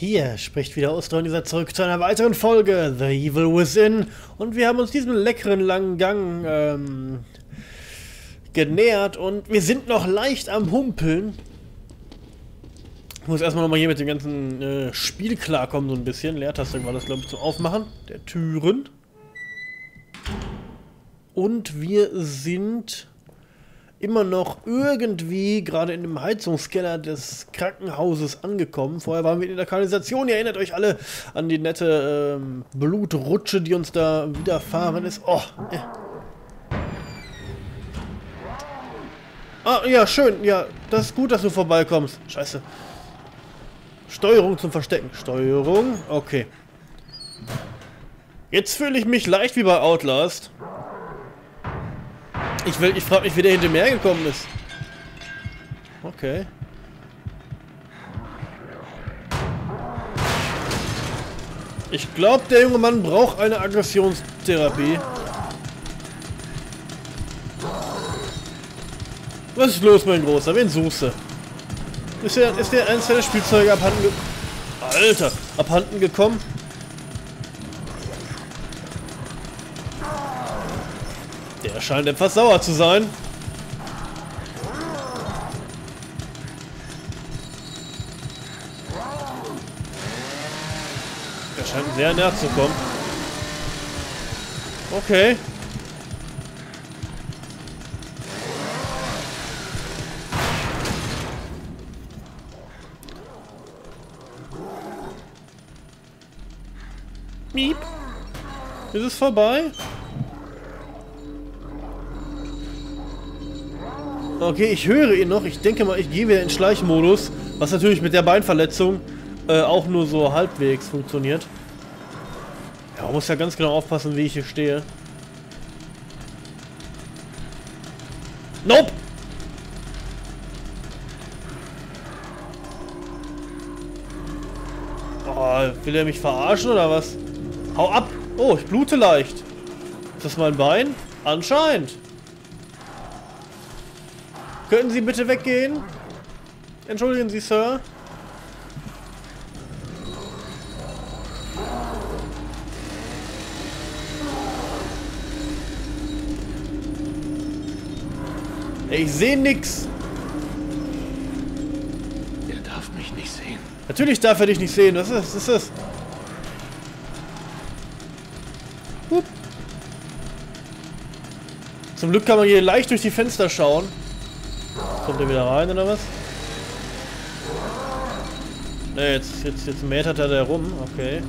Hier spricht wieder Ostron dieser zurück zu einer weiteren Folge The Evil Within und wir haben uns diesem leckeren langen Gang ähm, genähert und wir sind noch leicht am Humpeln. Ich muss erstmal nochmal hier mit dem ganzen äh, Spiel klarkommen, so ein bisschen. Leertaste war das, glaube ich, zum Aufmachen der Türen. Und wir sind immer noch irgendwie gerade in dem Heizungskeller des Krankenhauses angekommen. Vorher waren wir in der Kanalisation. Ihr erinnert euch alle an die nette ähm, Blutrutsche, die uns da widerfahren ist. Oh. Äh. Ah, ja, schön. Ja, das ist gut, dass du vorbeikommst. Scheiße. Steuerung zum Verstecken. Steuerung. Okay. Jetzt fühle ich mich leicht wie bei Outlast. Ich will, ich frage mich, wie der hinter mir gekommen ist. Okay. Ich glaube, der junge Mann braucht eine Aggressionstherapie. Was ist los, mein Großer? Wen suchst du? Ist der, ist der eins deiner Spielzeuge abhanden ge Alter, abhanden gekommen? Der scheint etwas sauer zu sein. Der scheint sehr näher zu kommen. Okay. Miep. Ist es vorbei? Okay, ich höre ihn noch. Ich denke mal, ich gehe wieder in Schleichmodus. Was natürlich mit der Beinverletzung äh, auch nur so halbwegs funktioniert. Ja, man muss ja ganz genau aufpassen, wie ich hier stehe. Nope! Oh, will er mich verarschen oder was? Hau ab! Oh, ich blute leicht. Ist das mein Bein? Anscheinend. Könnten Sie bitte weggehen? Entschuldigen Sie, Sir. Ich sehe nix. Er darf mich nicht sehen. Natürlich darf er dich nicht sehen. Was ist, was ist das? Hup. Zum Glück kann man hier leicht durch die Fenster schauen. Kommt er wieder rein oder was? Ne, jetzt, jetzt, jetzt mätert er da rum. Okay.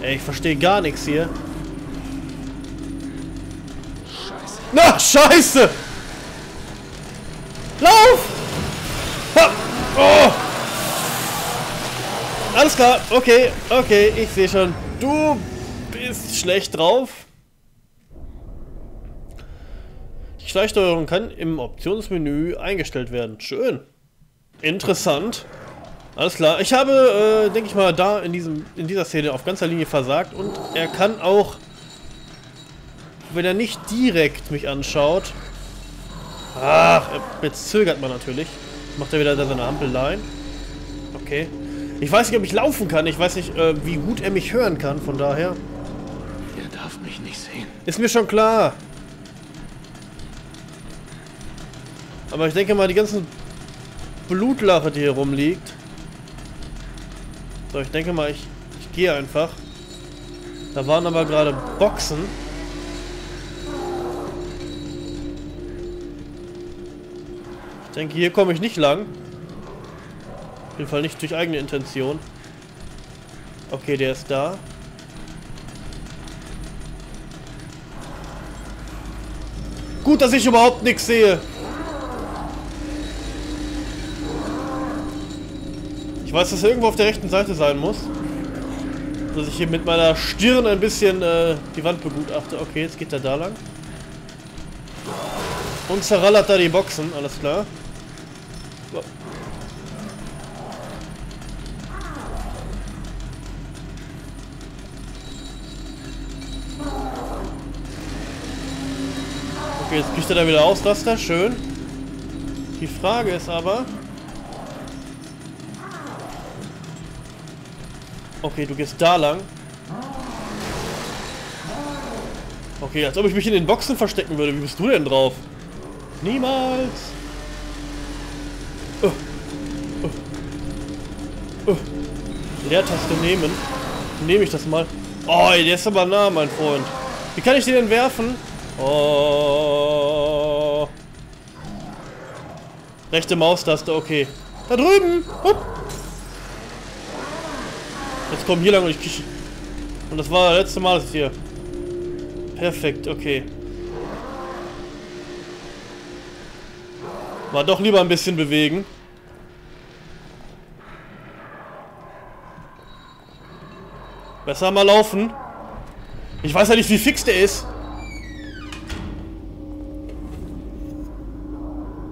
Ey, ich verstehe gar nichts hier. Scheiße. Na, scheiße! Lauf! Ha! Oh! Alles klar, okay, okay, ich sehe schon. Du bist schlecht drauf. Die Schleichsteuerung kann im Optionsmenü eingestellt werden. Schön. Interessant. Alles klar. Ich habe, äh, denke ich mal, da in, diesem, in dieser Szene auf ganzer Linie versagt. Und er kann auch, wenn er nicht direkt mich anschaut... Ach, jetzt zögert man natürlich. Macht er wieder seine Ampellein. Okay. Ich weiß nicht, ob ich laufen kann. Ich weiß nicht, äh, wie gut er mich hören kann. Von daher... Er darf mich nicht sehen. Ist mir schon klar. Aber ich denke mal, die ganzen Blutlache, die hier rumliegt. So, ich denke mal, ich, ich gehe einfach. Da waren aber gerade Boxen. Ich denke, hier komme ich nicht lang. Auf jeden Fall nicht durch eigene Intention. Okay, der ist da. Gut, dass ich überhaupt nichts sehe. Weiß, dass er irgendwo auf der rechten Seite sein muss. Dass ich hier mit meiner Stirn ein bisschen äh, die Wand begutachte. Okay, jetzt geht er da lang. Und zerrallert da die Boxen, alles klar. So. Okay, jetzt kriegt er da wieder Ausraster, schön. Die Frage ist aber... Okay, du gehst da lang. Okay, als ob ich mich in den Boxen verstecken würde. Wie bist du denn drauf? Niemals. Oh. Oh. Oh. Leertaste nehmen. Nehme ich das mal. Oh, der ist aber nah, mein Freund. Wie kann ich den denn werfen? Oh. Rechte Maustaste, okay. Da drüben! Hup. Jetzt komm hier lang und ich krieg... Und das war das letzte Mal das hier. Perfekt, okay. War doch lieber ein bisschen bewegen. Besser mal laufen. Ich weiß ja nicht, wie fix der ist.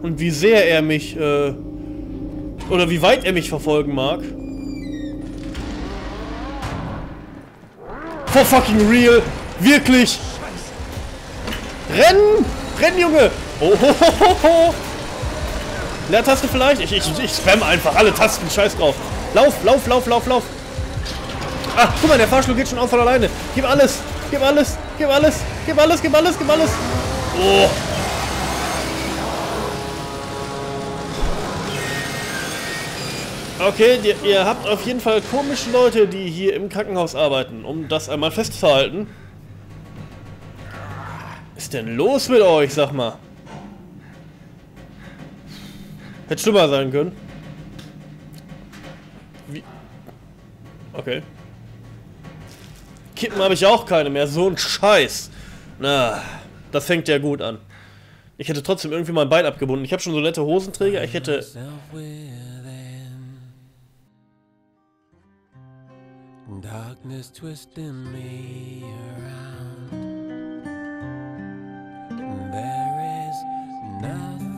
Und wie sehr er mich, äh, oder wie weit er mich verfolgen mag. For fucking real. Wirklich. Rennen! Rennen, Junge! Oh, ho, ho, ho, ho. Leertaste vielleicht? Ich, ich, ich spam einfach alle Tasten. Scheiß drauf. Lauf, lauf, lauf, lauf, lauf. Ah, guck mal, der Fahrstuhl geht schon auf von alleine. Gib alles. Gib alles. Gib alles. Gib alles, gib alles, gib alles. Oh. Okay, ihr, ihr, habt auf jeden Fall komische Leute, die hier im Krankenhaus arbeiten, um das einmal festzuhalten. Was ist denn los mit euch, sag mal? Hätte schlimmer sein können. Wie? Okay. Kippen habe ich auch keine mehr. So ein Scheiß. Na, das fängt ja gut an. Ich hätte trotzdem irgendwie mein Bein abgebunden. Ich habe schon so nette Hosenträger. Ich hätte... Darkness twisting me around. There is nothing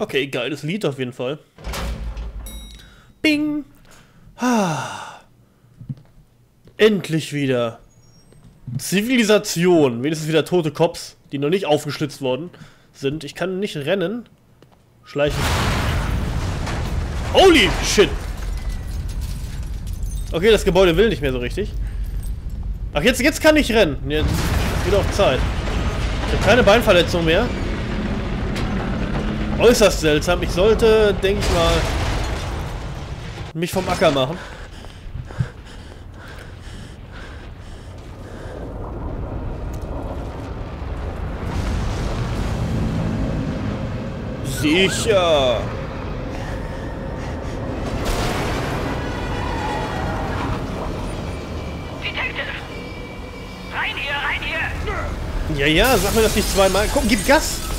Okay, geiles Lied auf jeden Fall. Bing! Ah. Endlich wieder. Zivilisation. Wenigstens wieder tote Cops, die noch nicht aufgeschlitzt worden sind. Ich kann nicht rennen. Schleichen. Holy shit! Okay, das Gebäude will nicht mehr so richtig. Ach, jetzt, jetzt kann ich rennen. Jetzt wieder auf Zeit. Ich habe keine Beinverletzung mehr. Äußerst seltsam. Ich sollte, denke ich mal, mich vom Acker machen. Sicher. Detective! Rein hier, rein hier! Ja, ja, sag mir das nicht zweimal. Komm, gib Gas!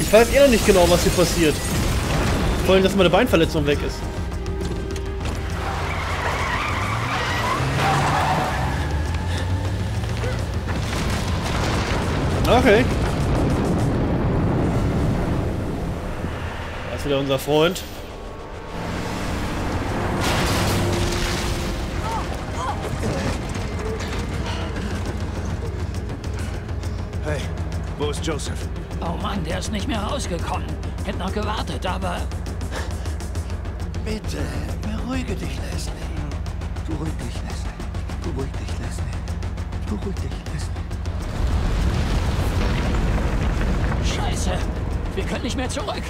Ich weiß eh noch nicht genau, was hier passiert. Vor allem, dass meine Beinverletzung weg ist. Okay. Da ist wieder unser Freund. Hey, wo ist Joseph? Oh Mann, der ist nicht mehr rausgekommen. Hätte noch gewartet, aber Bitte, beruhige dich, Leslie. Beruhig dich, Leslie. Beruhig dich, Leslie. Beruhig dich, Leslie. scheiße. Wir können nicht mehr zurück.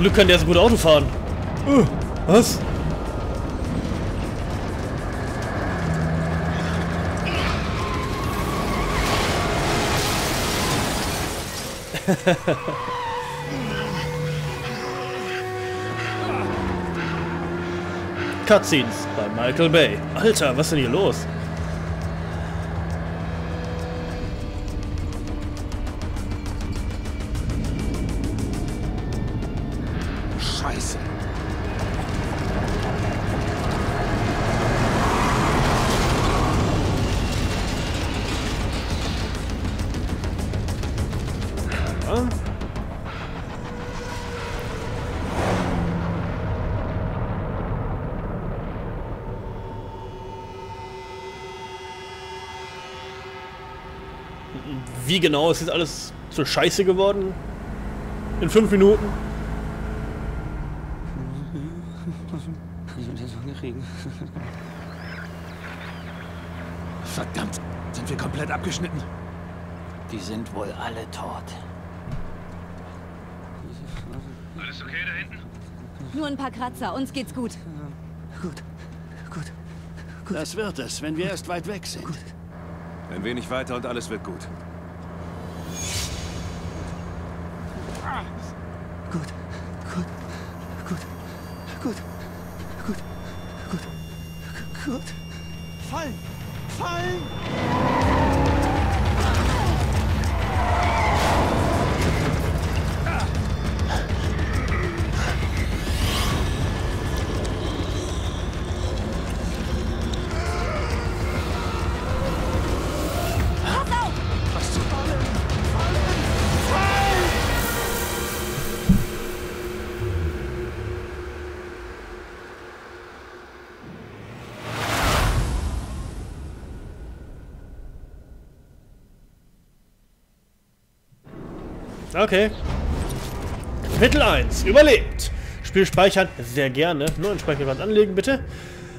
Zum Glück kann der so gut Auto fahren. Uh, was? Cutscenes bei Michael Bay. Alter, was ist denn hier los? Wie genau ist jetzt alles so scheiße geworden? In fünf Minuten? Verdammt. Sind wir komplett abgeschnitten? Die sind wohl alle tot. Nur ein paar Kratzer, uns geht's gut. Gut, gut. Das wird es, wenn wir erst weit weg sind. Ein wenig weiter und alles wird gut. Gut, Okay. Kapitel 1. Überlebt. Spiel speichern. Sehr gerne. Nur ein Speicherplatz anlegen, bitte.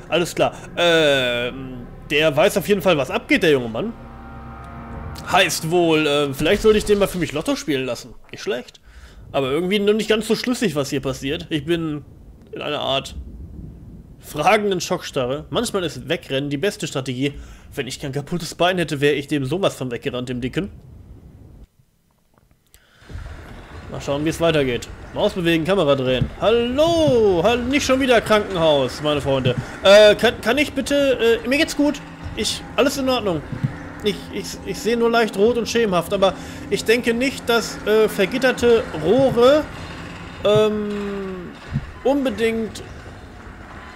Alles klar. Ähm, der weiß auf jeden Fall, was abgeht, der junge Mann. Heißt wohl, äh, vielleicht sollte ich den mal für mich Lotto spielen lassen. Nicht schlecht. Aber irgendwie noch nicht ganz so schlüssig, was hier passiert. Ich bin in einer Art fragenden Schockstarre. Manchmal ist Wegrennen die beste Strategie. Wenn ich kein kaputtes Bein hätte, wäre ich dem sowas von weggerannt, dem Dicken. Mal schauen, wie es weitergeht. Maus bewegen, Kamera drehen. Hallo! Nicht schon wieder Krankenhaus, meine Freunde. Äh, kann, kann ich bitte... Äh, mir geht's gut. Ich... Alles in Ordnung. Ich, ich, ich sehe nur leicht rot und schemenhaft, aber ich denke nicht, dass äh, vergitterte Rohre ähm, unbedingt...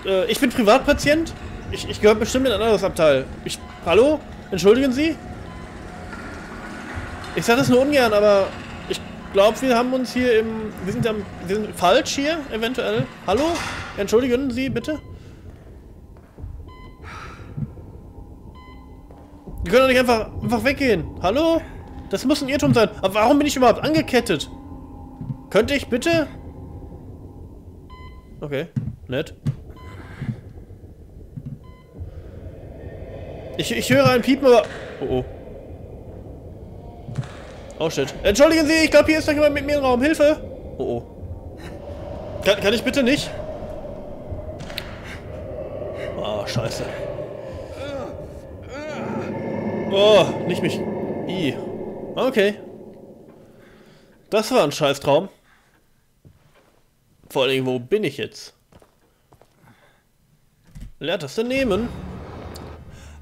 Äh, ich bin Privatpatient. Ich, ich gehöre bestimmt in ein anderes Abteil. Ich... Hallo? Entschuldigen Sie? Ich sage das nur ungern, aber glaube, wir haben uns hier im... Wir sind, am, wir sind falsch hier, eventuell. Hallo? Entschuldigen Sie, bitte? Die können doch nicht einfach, einfach weggehen. Hallo? Das muss ein Irrtum sein. Aber warum bin ich überhaupt angekettet? Könnte ich bitte? Okay, nett. Ich, ich höre ein Piepen, aber... Oh, oh. Oh, shit. Entschuldigen Sie, ich glaube, hier ist noch jemand mit mir im Raum. Hilfe! Oh, oh. Kann, kann ich bitte nicht? Oh, scheiße. Oh, nicht mich. I. Okay. Das war ein Scheißtraum. Vor allem, wo bin ich jetzt? Leertaste nehmen.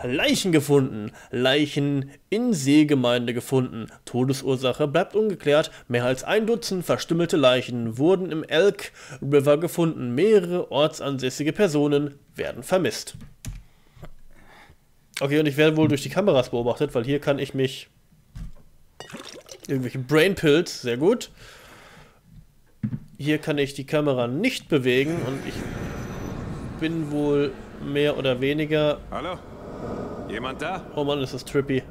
Leichen gefunden. Leichen in Seegemeinde gefunden. Todesursache bleibt ungeklärt. Mehr als ein Dutzend verstümmelte Leichen wurden im Elk River gefunden. Mehrere ortsansässige Personen werden vermisst. Okay, und ich werde wohl durch die Kameras beobachtet, weil hier kann ich mich... Irgendwelche Brainpills, sehr gut. Hier kann ich die Kamera nicht bewegen und ich bin wohl mehr oder weniger... Hallo? Jemand da? Oh Mann, ist das trippy.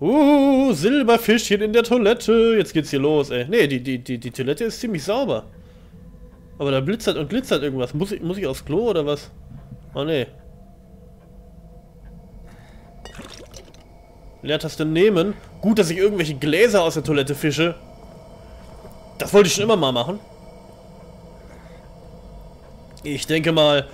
Uh, Silberfischchen in der Toilette. Jetzt geht's hier los, ey. Nee, die, die, die, die Toilette ist ziemlich sauber. Aber da blitzert und glitzert irgendwas. Muss ich, muss ich aufs Klo oder was? Oh nee. Leertaste nehmen. Gut, dass ich irgendwelche Gläser aus der Toilette fische. Das wollte ich schon immer mal machen. Ich denke mal,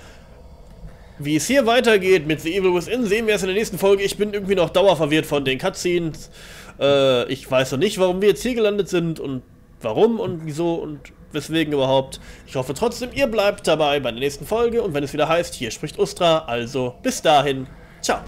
Wie es hier weitergeht mit The Evil Within, sehen wir es in der nächsten Folge. Ich bin irgendwie noch dauerverwirrt von den Cutscenes. Äh, ich weiß noch nicht, warum wir jetzt hier gelandet sind und warum und wieso und weswegen überhaupt. Ich hoffe trotzdem, ihr bleibt dabei bei der nächsten Folge und wenn es wieder heißt, hier spricht Ustra. Also bis dahin, ciao.